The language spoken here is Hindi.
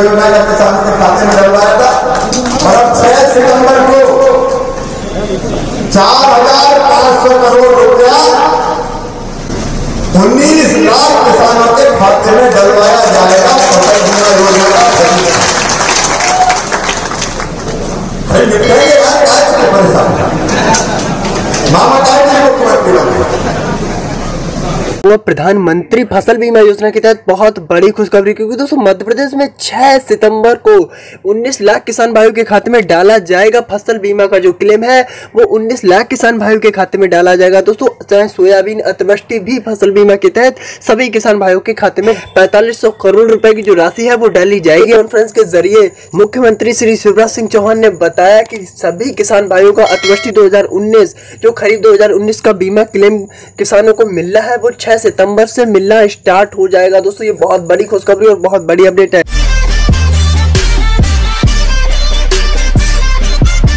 योजना का किसान के खाते में डलवाया था। और अब छह सितंबर को चार हज़ार पाँच सौ करोड़ रुपया उन्नीस लाख किसानों के खाते में डलवाया जाएगा फ़सल बीमा योजना का परेशान मामा जी मुख्यमंत्री बने वो प्रधानमंत्री फ़सल बीमा योजना के तहत बहुत बड़ी खुशखबरी, क्योंकि दोस्तों मध्य प्रदेश में 6 सितंबर को 19 लाख किसान भाइयों के खाते में डाला जाएगा फ़सल बीमा का जो क्लेम है, वो 19 लाख किसान भाइयों के खाते में डाला जाएगा। दोस्तों, चाहे सोयाबीन, अतिवृष्टि भी फ़सल बीमा के तहत सभी किसान भाइयों के खाते में पैंतालीस करोड़ रुपए की जो राशि है, वो डाली जाएगी। कॉन्फ्रेंस के ज़रिए मुख्यमंत्री श्री शिवराज सिंह चौहान ने बताया कि सभी किसान भाइयों का अतिवृष्टि 2019 जो खरीफ 2019 का बीमा क्लेम किसानों को मिल रहा है, वो 6 सितंबर से मिलना स्टार्ट हो जाएगा। दोस्तों, ये बहुत बड़ी खुशखबरी और बहुत बड़ी अपडेट है।